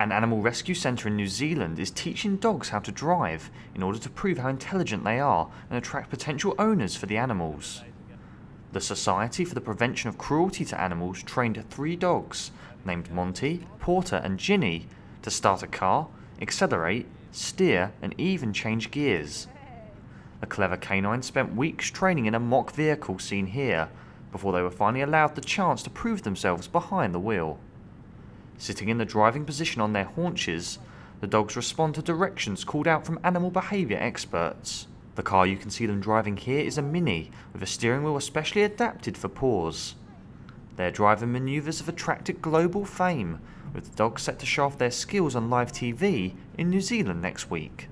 An animal rescue centre in New Zealand is teaching dogs how to drive in order to prove how intelligent they are and attract potential owners for the animals. The Society for the Prevention of Cruelty to Animals trained three dogs, named Monty, Porter, and Ginny, to start a car, accelerate, steer, and even change gears. A clever canine spent weeks training in a mock vehicle seen here, before they were finally allowed the chance to prove themselves behind the wheel. Sitting in the driving position on their haunches, the dogs respond to directions called out from animal behaviour experts. The car you can see them driving here is a Mini, with a steering wheel especially adapted for paws. Their driving manoeuvres have attracted global fame, with the dogs set to show off their skills on live TV in New Zealand next week.